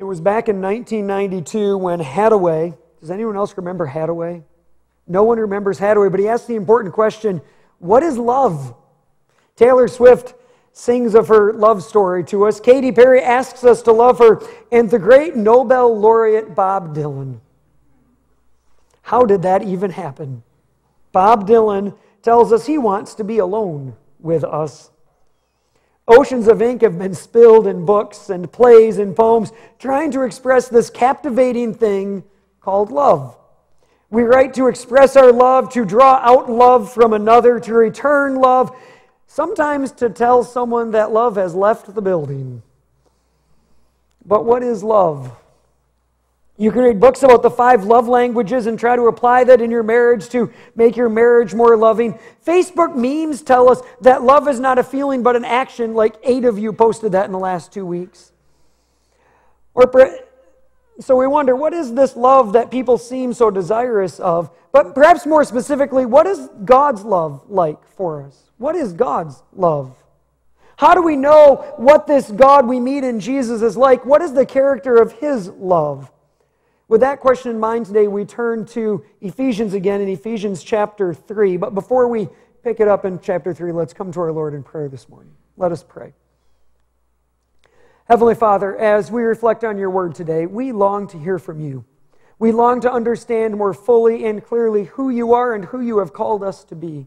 It was back in 1992 when Haddaway, does anyone else remember Haddaway? No one remembers Haddaway, but he asked the important question what is love? Taylor Swift sings of her love story to us. Katy Perry asks us to love her, and the great Nobel laureate Bob Dylan. How did that even happen? Bob Dylan tells us he wants to be alone with us. Oceans of ink have been spilled in books and plays and poems trying to express this captivating thing called love. We write to express our love, to draw out love from another, to return love, sometimes to tell someone that love has left the building. But what is love? You can read books about the five love languages and try to apply that in your marriage to make your marriage more loving. Facebook memes tell us that love is not a feeling but an action, like eight of you posted that in the last two weeks. Or so we wonder, what is this love that people seem so desirous of? But perhaps more specifically, what is God's love like for us? What is God's love? How do we know what this God we meet in Jesus is like? What is the character of his love? With that question in mind today, we turn to Ephesians again in Ephesians chapter 3. But before we pick it up in chapter 3, let's come to our Lord in prayer this morning. Let us pray. Heavenly Father, as we reflect on your word today, we long to hear from you. We long to understand more fully and clearly who you are and who you have called us to be.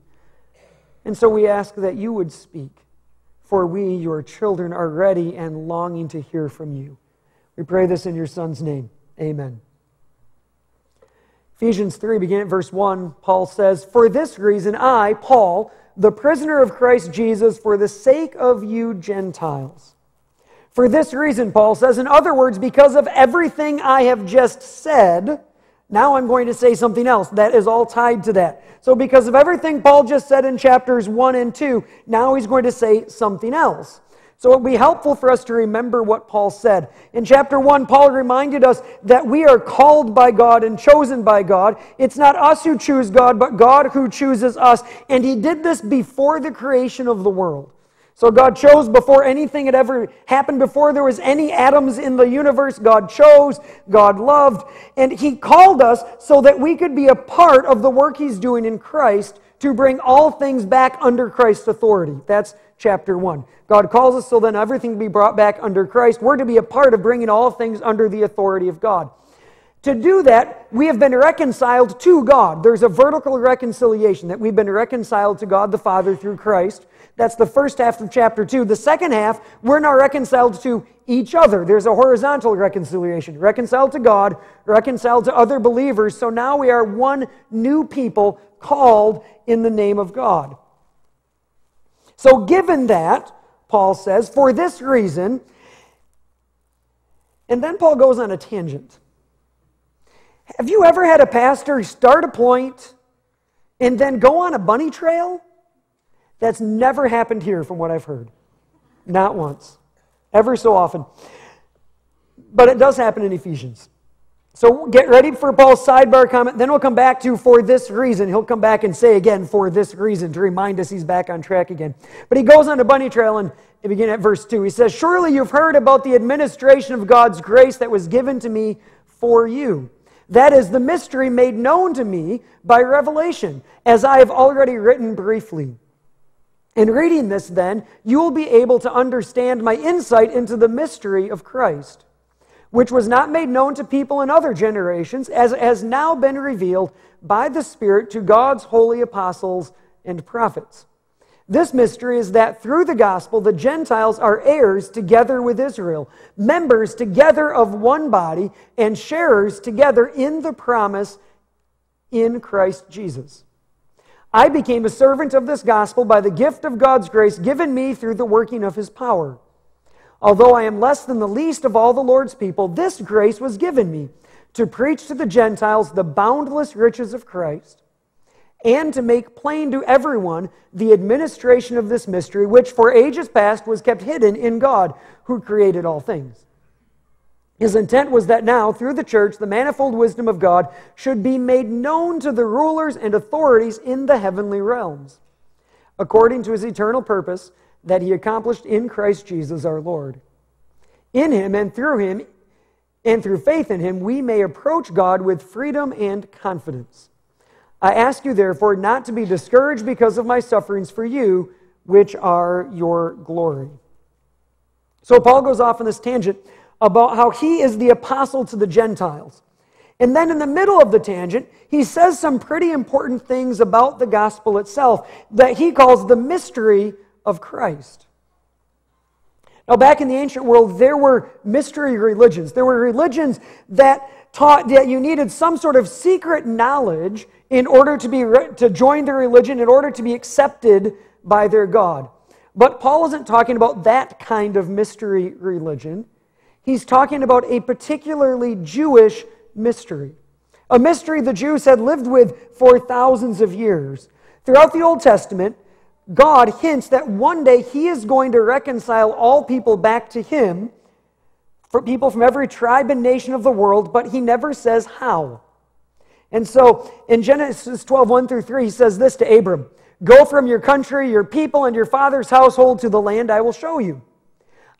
And so we ask that you would speak, for we, your children, are ready and longing to hear from you. We pray this in your Son's name. Amen. Ephesians 3, beginning at verse 1, Paul says, For this reason, I, Paul, the prisoner of Christ Jesus, for the sake of you Gentiles. For this reason, Paul says, in other words, because of everything I have just said, now I'm going to say something else that is all tied to that. So, because of everything Paul just said in chapters 1 and 2, now he's going to say something else. So it would be helpful for us to remember what Paul said. In chapter 1, Paul reminded us that we are called by God and chosen by God. It's not us who choose God, but God who chooses us. And he did this before the creation of the world. So God chose before anything had ever happened, before there was any atoms in the universe. God chose, God loved, and He called us so that we could be a part of the work He's doing in Christ to bring all things back under Christ's authority. That's chapter 1. God calls us so then everything be brought back under Christ. We're to be a part of bringing all things under the authority of God. To do that, we have been reconciled to God. There's a vertical reconciliation that we've been reconciled to God the Father through Christ. That's the first half of chapter 2. The second half, we're now reconciled to each other. There's a horizontal reconciliation. Reconciled to God, reconciled to other believers. So now we are one new people called in the name of God. So, given that, Paul says, for this reason, and then Paul goes on a tangent. Have you ever had a pastor start a point and then go on a bunny trail? That's never happened here, from what I've heard. Not once. Ever so often. But it does happen in Ephesians. So get ready for Paul's sidebar comment. Then we'll come back to for this reason. He'll come back and say again for this reason to remind us he's back on track again. But he goes on to bunny trail and begin at verse 2. He says, Surely you've heard about the administration of God's grace that was given to me for you. That is the mystery made known to me by revelation, as I have already written briefly. In reading this, then, you will be able to understand my insight into the mystery of Christ which was not made known to people in other generations, as has now been revealed by the Spirit to God's holy apostles and prophets. This mystery is that through the gospel, the Gentiles are heirs together with Israel, members together of one body, and sharers together in the promise in Christ Jesus. I became a servant of this gospel by the gift of God's grace given me through the working of his power. Although I am less than the least of all the Lord's people, this grace was given me to preach to the Gentiles the boundless riches of Christ and to make plain to everyone the administration of this mystery, which for ages past was kept hidden in God who created all things. His intent was that now, through the church, the manifold wisdom of God should be made known to the rulers and authorities in the heavenly realms, according to his eternal purpose that he accomplished in Christ Jesus our Lord. In him and through him and through faith in him, we may approach God with freedom and confidence. I ask you, therefore, not to be discouraged because of my sufferings for you, which are your glory. So Paul goes off on this tangent about how he is the apostle to the Gentiles. And then in the middle of the tangent, he says some pretty important things about the gospel itself that he calls the mystery of Christ. Now, back in the ancient world, there were mystery religions. There were religions that taught that you needed some sort of secret knowledge in order to, be, to join their religion, in order to be accepted by their God. But Paul isn't talking about that kind of mystery religion. He's talking about a particularly Jewish mystery. A mystery the Jews had lived with for thousands of years. Throughout the Old Testament, God hints that one day He is going to reconcile all people back to Him, for people from every tribe and nation of the world, but He never says how. And so in Genesis 12, 1 through 3, He says this to Abram Go from your country, your people, and your father's household to the land I will show you.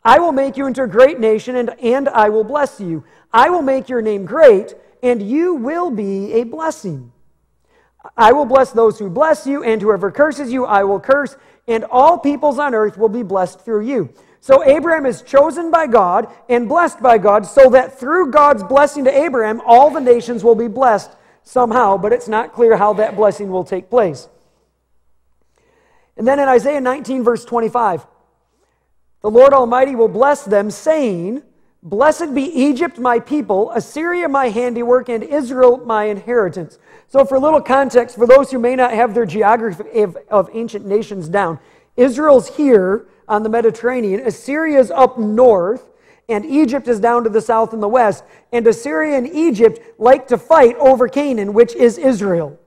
I will make you into a great nation, and, and I will bless you. I will make your name great, and you will be a blessing. I will bless those who bless you, and whoever curses you, I will curse, and all peoples on earth will be blessed through you. So Abraham is chosen by God and blessed by God, so that through God's blessing to Abraham, all the nations will be blessed somehow, but it's not clear how that blessing will take place. And then in Isaiah 19, verse 25, the Lord Almighty will bless them, saying, Blessed be Egypt, my people, Assyria, my handiwork, and Israel, my inheritance. So, for a little context, for those who may not have their geography of, of ancient nations down, Israel's here on the Mediterranean, Assyria's up north, and Egypt is down to the south and the west. And Assyria and Egypt like to fight over Canaan, which is Israel.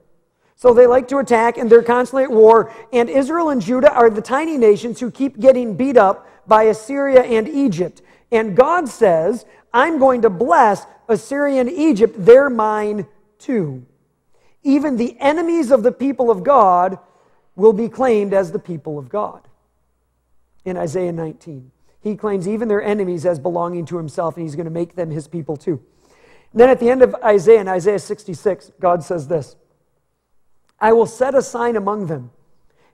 So they like to attack and they're constantly at war. And Israel and Judah are the tiny nations who keep getting beat up by Assyria and Egypt. And God says, I'm going to bless Assyria and Egypt. They're mine too. Even the enemies of the people of God will be claimed as the people of God. In Isaiah 19, he claims even their enemies as belonging to himself, and he's going to make them his people too. And then at the end of Isaiah, in Isaiah 66, God says this I will set a sign among them,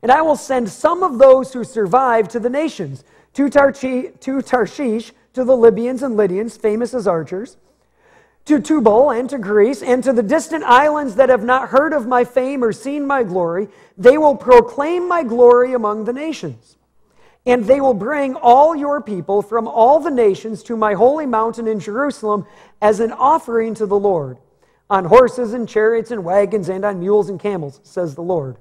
and I will send some of those who survive to the nations, to, Tarchi, to Tarshish, to the Libyans and Lydians, famous as archers, to Tubal and to Greece, and to the distant islands that have not heard of my fame or seen my glory. They will proclaim my glory among the nations. And they will bring all your people from all the nations to my holy mountain in Jerusalem as an offering to the Lord on horses and chariots and wagons and on mules and camels, says the Lord.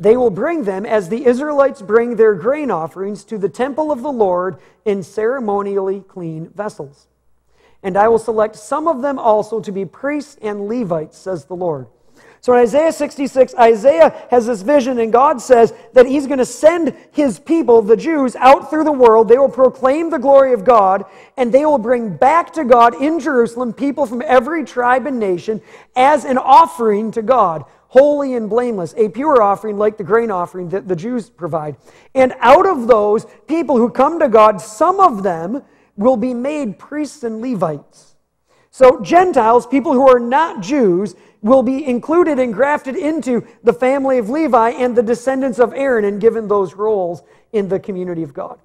They will bring them as the Israelites bring their grain offerings to the temple of the Lord in ceremonially clean vessels. And I will select some of them also to be priests and Levites, says the Lord. So in Isaiah 66, Isaiah has this vision, and God says that he's going to send his people, the Jews, out through the world. They will proclaim the glory of God, and they will bring back to God in Jerusalem people from every tribe and nation as an offering to God, holy and blameless, a pure offering like the grain offering that the Jews provide. And out of those people who come to God, some of them will be made priests and Levites. So, Gentiles, people who are not Jews, will be included and grafted into the family of Levi and the descendants of Aaron and given those roles in the community of God.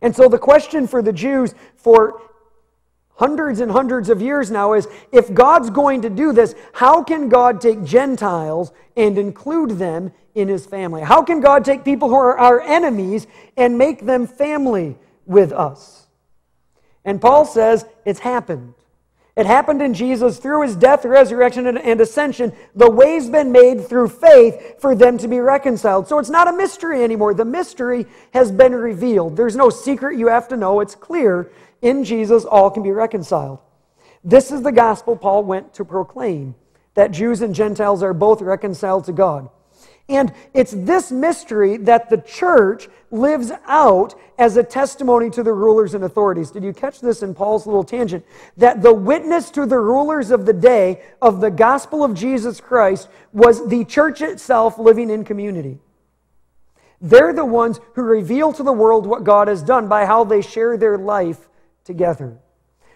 And so the question for the Jews for hundreds and hundreds of years now is if God's going to do this, how can God take Gentiles and include them in his family? How can God take people who are our enemies and make them family with us? And Paul says it's happened. It happened in Jesus through his death, resurrection, and ascension. The way's been made through faith for them to be reconciled. So it's not a mystery anymore. The mystery has been revealed. There's no secret you have to know. It's clear. In Jesus, all can be reconciled. This is the gospel Paul went to proclaim that Jews and Gentiles are both reconciled to God. And it's this mystery that the church lives out as a testimony to the rulers and authorities. Did you catch this in Paul's little tangent? That the witness to the rulers of the day of the gospel of Jesus Christ was the church itself living in community. They're the ones who reveal to the world what God has done by how they share their life together.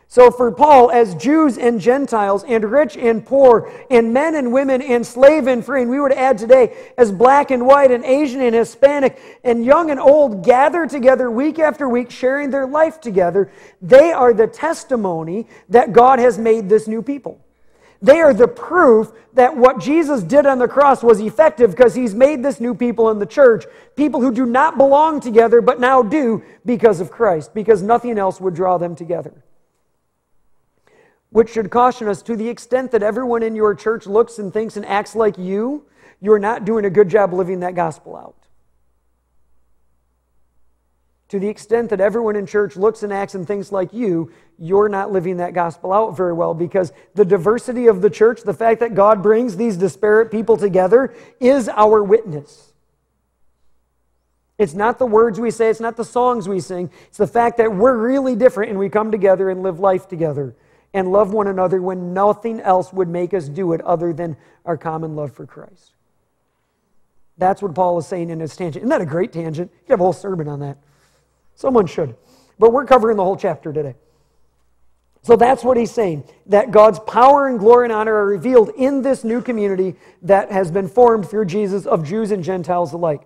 So, for Paul, as Jews and Gentiles, and rich and poor, and men and women, and slave and free, and we would add today, as black and white, and Asian and Hispanic, and young and old, gather together week after week, sharing their life together, they are the testimony that God has made this new people. They are the proof that what Jesus did on the cross was effective because he's made this new people in the church, people who do not belong together but now do because of Christ, because nothing else would draw them together. Which should caution us to the extent that everyone in your church looks and thinks and acts like you, you're not doing a good job living that gospel out to the extent that everyone in church looks and acts and thinks like you, you're not living that gospel out very well because the diversity of the church, the fact that God brings these disparate people together, is our witness. It's not the words we say, it's not the songs we sing, it's the fact that we're really different and we come together and live life together and love one another when nothing else would make us do it other than our common love for Christ. That's what Paul is saying in his tangent. Isn't that a great tangent? You have a whole sermon on that. Someone should. But we're covering the whole chapter today. So that's what he's saying that God's power and glory and honor are revealed in this new community that has been formed through Jesus of Jews and Gentiles alike.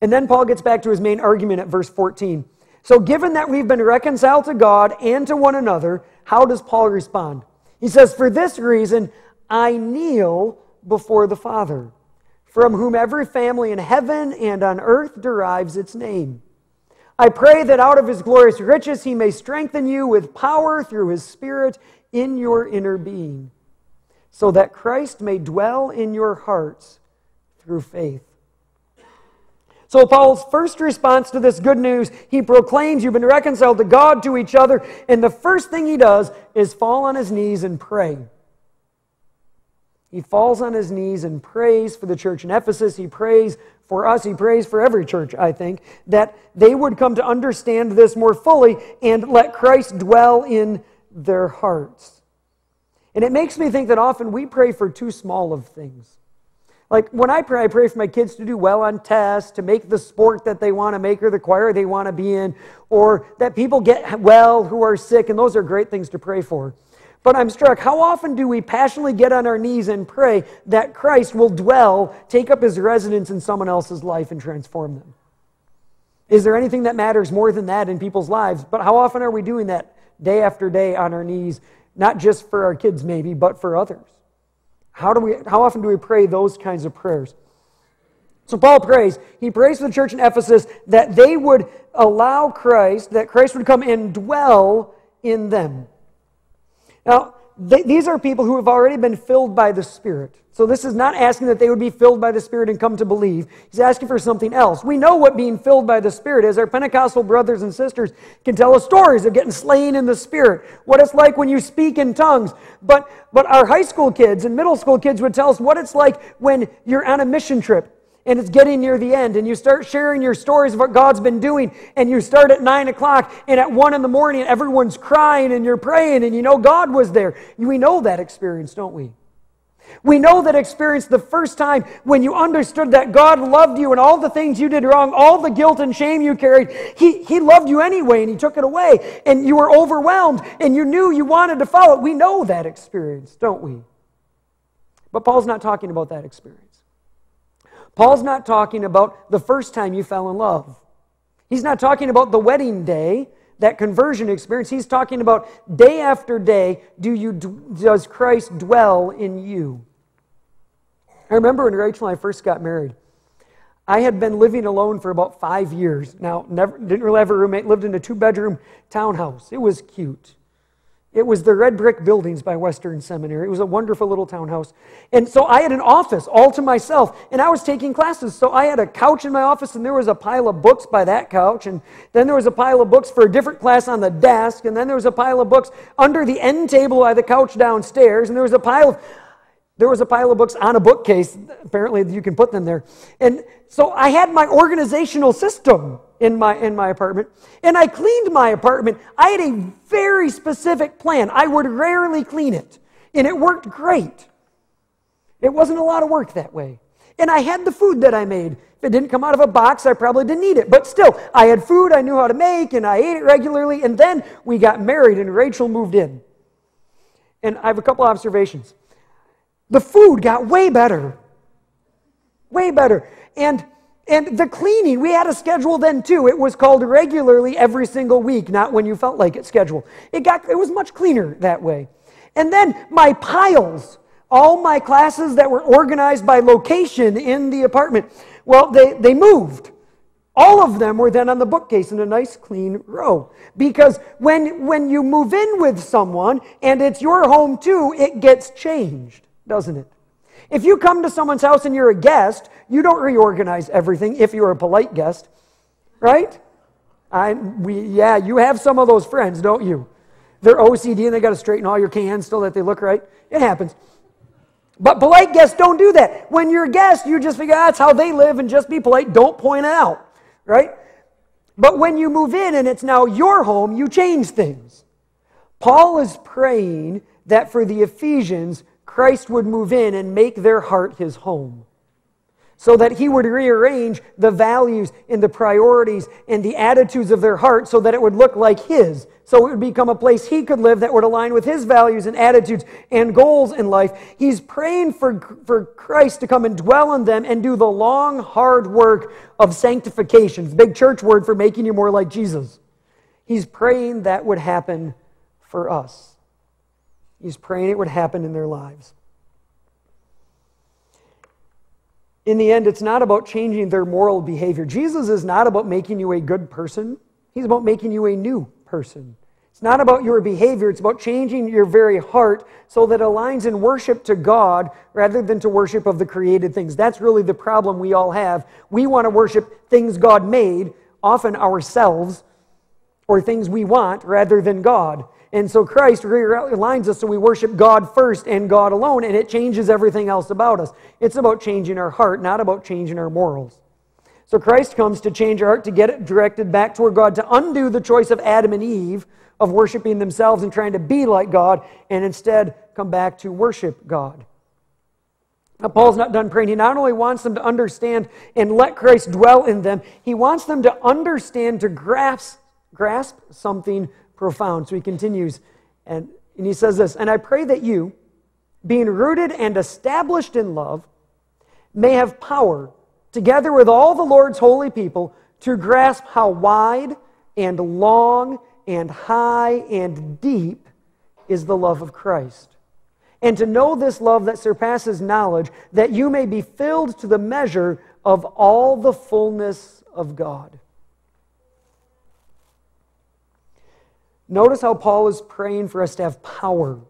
And then Paul gets back to his main argument at verse 14. So, given that we've been reconciled to God and to one another, how does Paul respond? He says, For this reason, I kneel before the Father, from whom every family in heaven and on earth derives its name. I pray that out of his glorious riches he may strengthen you with power through his Spirit in your inner being, so that Christ may dwell in your hearts through faith. So, Paul's first response to this good news, he proclaims you've been reconciled to God, to each other, and the first thing he does is fall on his knees and pray. He falls on his knees and prays for the church in Ephesus. He prays for us, he prays for every church, I think, that they would come to understand this more fully and let Christ dwell in their hearts. And it makes me think that often we pray for too small of things. Like when I pray, I pray for my kids to do well on tests, to make the sport that they want to make or the choir they want to be in, or that people get well who are sick, and those are great things to pray for. But I'm struck, how often do we passionately get on our knees and pray that Christ will dwell, take up his residence in someone else's life and transform them? Is there anything that matters more than that in people's lives? But how often are we doing that day after day on our knees, not just for our kids maybe, but for others? How, do we, how often do we pray those kinds of prayers? So Paul prays, he prays for the church in Ephesus that they would allow Christ, that Christ would come and dwell in them. Now, they, these are people who have already been filled by the Spirit. So this is not asking that they would be filled by the Spirit and come to believe. He's asking for something else. We know what being filled by the Spirit is. Our Pentecostal brothers and sisters can tell us stories of getting slain in the Spirit, what it's like when you speak in tongues. But, but our high school kids and middle school kids would tell us what it's like when you're on a mission trip and it's getting near the end and you start sharing your stories of what God's been doing and you start at 9 o'clock and at 1 in the morning everyone's crying and you're praying and you know God was there. We know that experience, don't we? We know that experience the first time when you understood that God loved you and all the things you did wrong, all the guilt and shame you carried, He, he loved you anyway and He took it away and you were overwhelmed and you knew you wanted to follow. It. We know that experience, don't we? But Paul's not talking about that experience. Paul's not talking about the first time you fell in love. He's not talking about the wedding day, that conversion experience. He's talking about day after day, do you, does Christ dwell in you? I remember when Rachel and I first got married. I had been living alone for about five years. Now, never, didn't really have a roommate, lived in a two bedroom townhouse. It was cute. It was the red brick buildings by Western Seminary. It was a wonderful little townhouse. And so I had an office all to myself, and I was taking classes. So I had a couch in my office, and there was a pile of books by that couch. And then there was a pile of books for a different class on the desk. And then there was a pile of books under the end table by the couch downstairs. And there was a pile of there was a pile of books on a bookcase. Apparently, you can put them there. And so I had my organizational system in my, in my apartment. And I cleaned my apartment. I had a very specific plan. I would rarely clean it. And it worked great. It wasn't a lot of work that way. And I had the food that I made. If it didn't come out of a box, I probably didn't eat it. But still, I had food I knew how to make, and I ate it regularly. And then we got married, and Rachel moved in. And I have a couple observations. The food got way better. Way better. And and the cleaning, we had a schedule then too. It was called regularly every single week, not when you felt like it schedule. It got it was much cleaner that way. And then my piles, all my classes that were organized by location in the apartment, well, they, they moved. All of them were then on the bookcase in a nice clean row. Because when, when you move in with someone and it's your home too, it gets changed, doesn't it? If you come to someone's house and you're a guest, you don't reorganize everything if you're a polite guest, right? I, we, yeah, you have some of those friends, don't you? They're OCD and they got to straighten all your cans so that they look right. It happens. But polite guests don't do that. When you're a guest, you just figure ah, that's how they live and just be polite. Don't point it out, right? But when you move in and it's now your home, you change things. Paul is praying that for the Ephesians, Christ would move in and make their heart his home. So that he would rearrange the values and the priorities and the attitudes of their heart so that it would look like his. So it would become a place he could live that would align with his values and attitudes and goals in life. He's praying for, for Christ to come and dwell in them and do the long, hard work of sanctification. Big church word for making you more like Jesus. He's praying that would happen for us. He's praying it would happen in their lives. In the end, it's not about changing their moral behavior. Jesus is not about making you a good person, He's about making you a new person. It's not about your behavior, it's about changing your very heart so that it aligns in worship to God rather than to worship of the created things. That's really the problem we all have. We want to worship things God made, often ourselves, or things we want rather than God. And so Christ realigns us so we worship God first and God alone, and it changes everything else about us. It's about changing our heart, not about changing our morals. So Christ comes to change our heart, to get it directed back toward God, to undo the choice of Adam and Eve of worshiping themselves and trying to be like God, and instead come back to worship God. Now, Paul's not done praying. He not only wants them to understand and let Christ dwell in them, he wants them to understand, to grasp, grasp something profound. So he continues, and, and he says this And I pray that you, being rooted and established in love, may have power, together with all the Lord's holy people, to grasp how wide and long and high and deep is the love of Christ. And to know this love that surpasses knowledge, that you may be filled to the measure of all the fullness of God. Notice how Paul is praying for us to have power.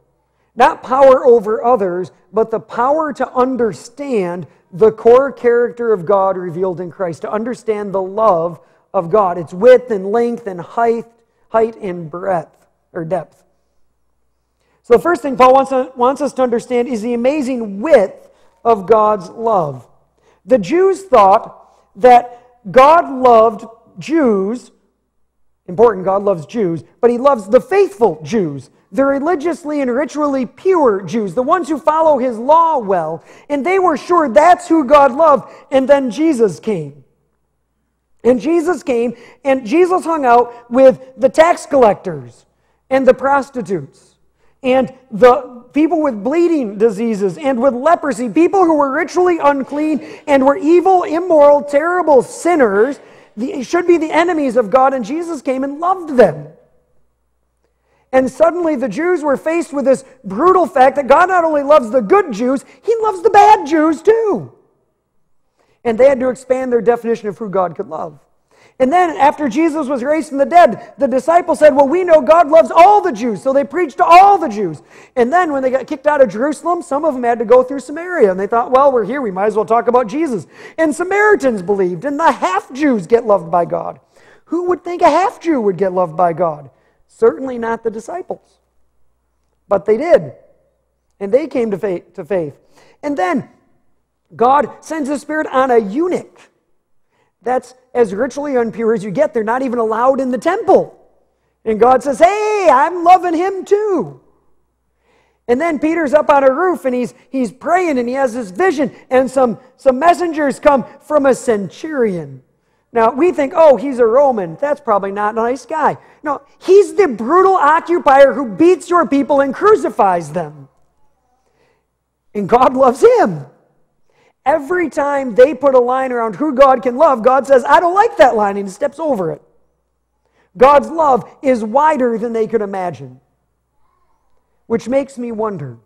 Not power over others, but the power to understand the core character of God revealed in Christ, to understand the love of God, its width and length and height, height and breadth or depth. So the first thing Paul wants, to, wants us to understand is the amazing width of God's love. The Jews thought that God loved Jews Important, God loves Jews, but He loves the faithful Jews, the religiously and ritually pure Jews, the ones who follow His law well. And they were sure that's who God loved. And then Jesus came. And Jesus came, and Jesus hung out with the tax collectors and the prostitutes and the people with bleeding diseases and with leprosy, people who were ritually unclean and were evil, immoral, terrible sinners the, should be the enemies of God, and Jesus came and loved them. And suddenly the Jews were faced with this brutal fact that God not only loves the good Jews, He loves the bad Jews too. And they had to expand their definition of who God could love. And then, after Jesus was raised from the dead, the disciples said, Well, we know God loves all the Jews. So they preached to all the Jews. And then, when they got kicked out of Jerusalem, some of them had to go through Samaria. And they thought, Well, we're here. We might as well talk about Jesus. And Samaritans believed, and the half Jews get loved by God. Who would think a half Jew would get loved by God? Certainly not the disciples. But they did. And they came to faith. To faith. And then, God sends the Spirit on a eunuch that's as ritually unpure as you get. They're not even allowed in the temple. And God says, Hey, I'm loving him too. And then Peter's up on a roof and he's, he's praying and he has this vision, and some, some messengers come from a centurion. Now, we think, oh, he's a Roman. That's probably not a nice guy. No, he's the brutal occupier who beats your people and crucifies them. And God loves him. Every time they put a line around who God can love, God says, I don't like that line, and he steps over it. God's love is wider than they could imagine. Which makes me wonder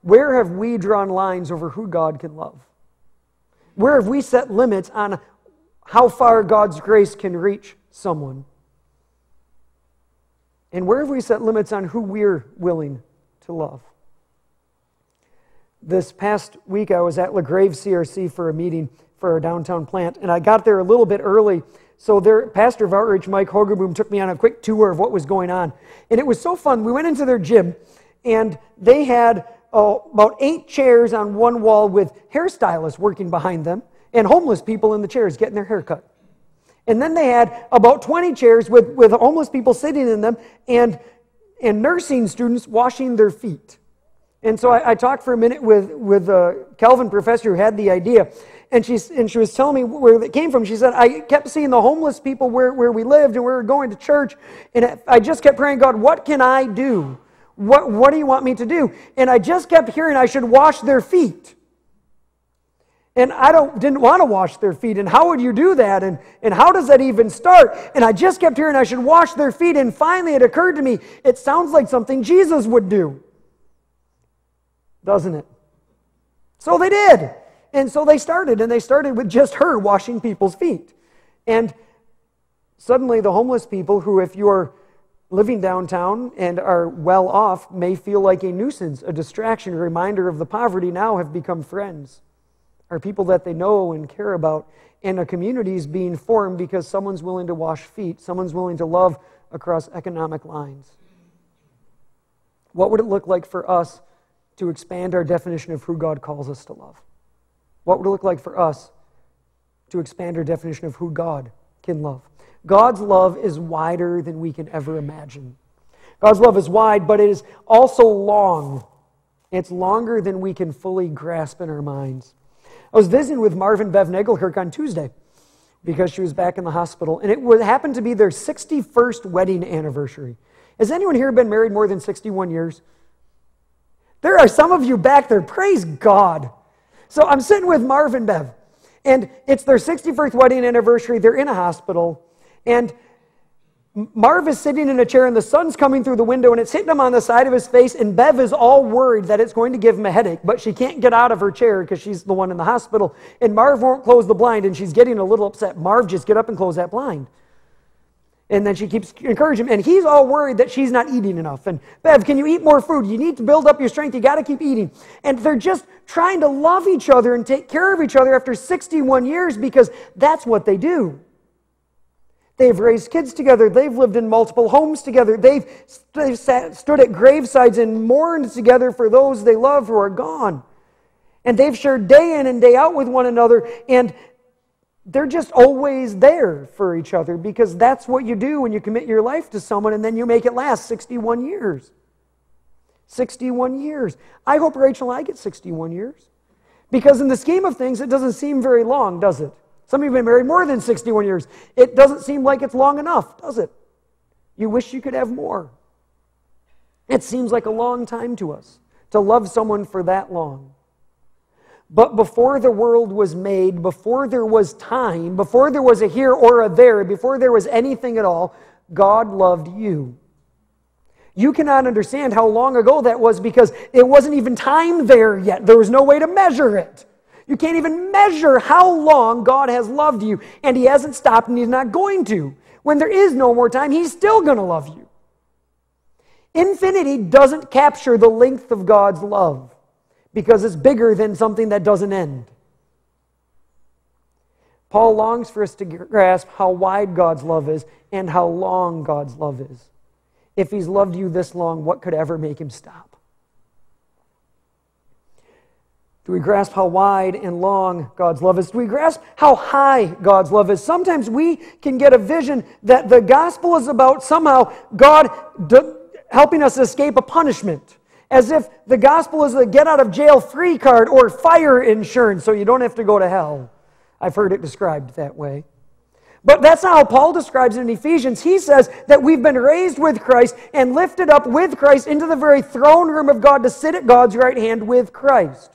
where have we drawn lines over who God can love? Where have we set limits on how far God's grace can reach someone? And where have we set limits on who we're willing to love? This past week, I was at LaGrave CRC for a meeting for our downtown plant, and I got there a little bit early. So their pastor of outreach, Mike Hogerboom, took me on a quick tour of what was going on. And it was so fun. We went into their gym, and they had oh, about eight chairs on one wall with hairstylists working behind them and homeless people in the chairs getting their hair cut. And then they had about 20 chairs with, with homeless people sitting in them and, and nursing students washing their feet. And so I, I talked for a minute with, with a Calvin professor who had the idea. And she, and she was telling me where it came from. She said, I kept seeing the homeless people where, where we lived and we were going to church. And I just kept praying, God, what can I do? What, what do you want me to do? And I just kept hearing I should wash their feet. And I don't, didn't want to wash their feet. And how would you do that? And, and how does that even start? And I just kept hearing I should wash their feet. And finally it occurred to me, it sounds like something Jesus would do doesn't it? So they did. And so they started, and they started with just her washing people's feet. And suddenly, the homeless people, who, if you're living downtown and are well off, may feel like a nuisance, a distraction, a reminder of the poverty, now have become friends, are people that they know and care about. And a community is being formed because someone's willing to wash feet, someone's willing to love across economic lines. What would it look like for us to expand our definition of who God calls us to love? What would it look like for us to expand our definition of who God can love? God's love is wider than we can ever imagine. God's love is wide, but it is also long. It's longer than we can fully grasp in our minds. I was visiting with Marvin Bev Nagelkirk on Tuesday because she was back in the hospital, and it happened to be their 61st wedding anniversary. Has anyone here been married more than 61 years? There are some of you back there, praise God. So I'm sitting with Marvin Bev, and it's their 61st wedding anniversary. They're in a hospital, and Marv is sitting in a chair, and the sun's coming through the window, and it's hitting him on the side of his face. And Bev is all worried that it's going to give him a headache, but she can't get out of her chair because she's the one in the hospital. And Marv won't close the blind, and she's getting a little upset. Marv, just get up and close that blind. And then she keeps encouraging him. And he's all worried that she's not eating enough. And Bev, can you eat more food? You need to build up your strength. You got to keep eating. And they're just trying to love each other and take care of each other after 61 years because that's what they do. They've raised kids together. They've lived in multiple homes together. They've, they've sat, stood at gravesides and mourned together for those they love who are gone. And they've shared day in and day out with one another. And they're just always there for each other because that's what you do when you commit your life to someone and then you make it last 61 years. 61 years. I hope Rachel and I get 61 years. Because in the scheme of things, it doesn't seem very long, does it? Some of you have been married more than 61 years. It doesn't seem like it's long enough, does it? You wish you could have more. It seems like a long time to us to love someone for that long. But before the world was made, before there was time, before there was a here or a there, before there was anything at all, God loved you. You cannot understand how long ago that was because it wasn't even time there yet. There was no way to measure it. You can't even measure how long God has loved you, and He hasn't stopped and He's not going to. When there is no more time, He's still going to love you. Infinity doesn't capture the length of God's love because it's bigger than something that doesn't end. Paul longs for us to grasp how wide God's love is and how long God's love is. If he's loved you this long, what could ever make him stop? Do we grasp how wide and long God's love is? Do we grasp how high God's love is? Sometimes we can get a vision that the gospel is about somehow God helping us escape a punishment As if the gospel is a get out of jail free card or fire insurance so you don't have to go to hell. I've heard it described that way. But that's not how Paul describes it in Ephesians. He says that we've been raised with Christ and lifted up with Christ into the very throne room of God to sit at God's right hand with Christ.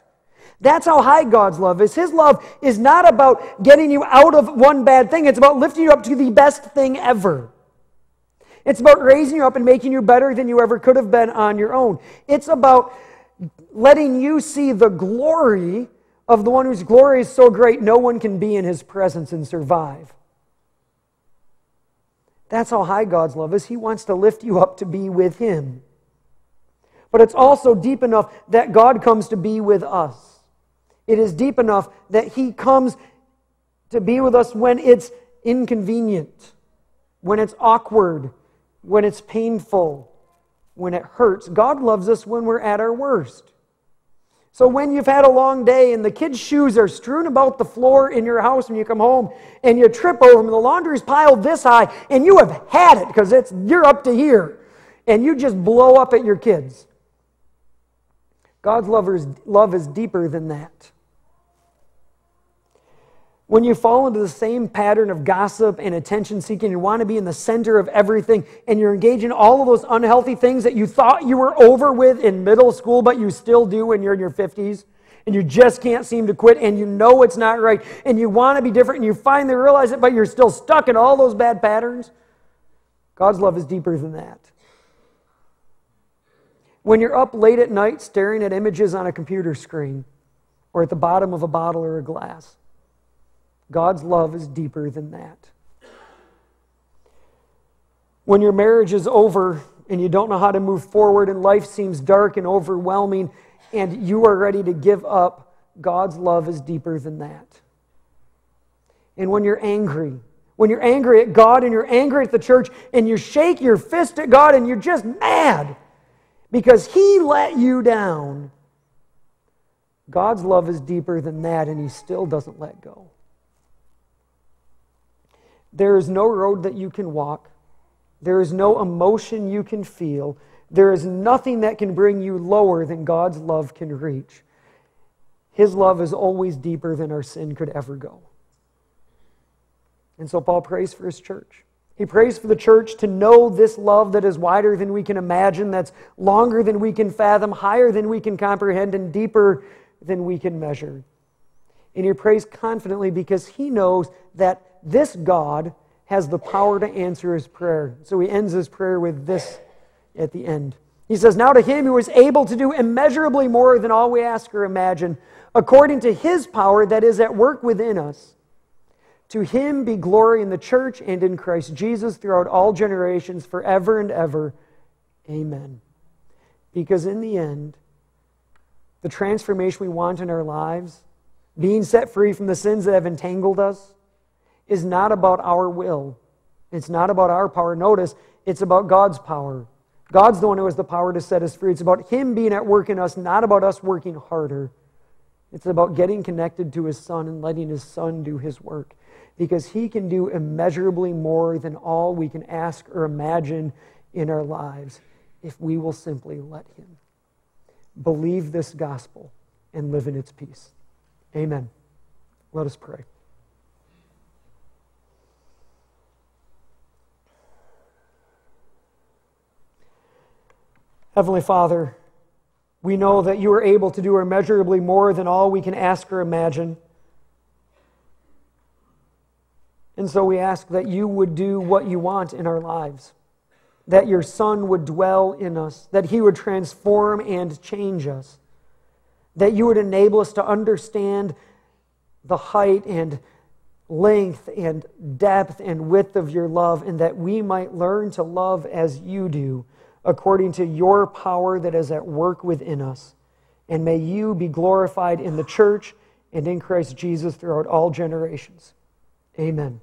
That's how high God's love is. His love is not about getting you out of one bad thing, it's about lifting you up to the best thing ever. It's about raising you up and making you better than you ever could have been on your own. It's about letting you see the glory of the one whose glory is so great no one can be in his presence and survive. That's how high God's love is. He wants to lift you up to be with Him. But it's also deep enough that God comes to be with us. It is deep enough that He comes to be with us when it's inconvenient, when it's awkward, when it's painful, when it hurts. God loves us when we're at our worst. So when you've had a long day and the kids' shoes are strewn about the floor in your house when you come home and you trip over them and the laundry's piled this high and you have had it because it's you're up to here and you just blow up at your kids. God's love is, love is deeper than that. When you fall into the same pattern of gossip and attention seeking, you want to be in the center of everything, and you're engaged in all of those unhealthy things that you thought you were over with in middle school, but you still do when you're in your 50s, and you just can't seem to quit, and you know it's not right, and you want to be different, and you finally realize it, but you're still stuck in all those bad patterns. God's love is deeper than that. When you're up late at night staring at images on a computer screen, or at the bottom of a bottle or a glass, God's love is deeper than that. When your marriage is over and you don't know how to move forward and life seems dark and overwhelming and you are ready to give up, God's love is deeper than that. And when you're angry, when you're angry at God and you're angry at the church and you shake your fist at God and you're just mad because He let you down, God's love is deeper than that and He still doesn't let go. There is no road that you can walk. There is no emotion you can feel. There is nothing that can bring you lower than God's love can reach. His love is always deeper than our sin could ever go. And so Paul prays for his church. He prays for the church to know this love that is wider than we can imagine, that's longer than we can fathom, higher than we can comprehend, and deeper than we can measure. And he prays confidently because he knows that this God has the power to answer his prayer. So he ends his prayer with this at the end. He says, Now to him who is able to do immeasurably more than all we ask or imagine, according to his power that is at work within us. To him be glory in the church and in Christ Jesus throughout all generations, forever and ever. Amen. Because in the end, the transformation we want in our lives, being set free from the sins that have entangled us, is not about our will. It's not about our power. Notice, it's about God's power. God's the one who has the power to set us free. It's about Him being at work in us, not about us working harder. It's about getting connected to His Son and letting His Son do His work. Because He can do immeasurably more than all we can ask or imagine in our lives if we will simply let Him. Believe this gospel and live in its peace. Amen. Let us pray. Heavenly Father, we know that you are able to do immeasurably more than all we can ask or imagine. And so we ask that you would do what you want in our lives, that your Son would dwell in us, that he would transform and change us, that you would enable us to understand the height and length and depth and width of your love, and that we might learn to love as you do according to your power that is at work within us. And may you be glorified in the church and in Christ Jesus throughout all generations. Amen.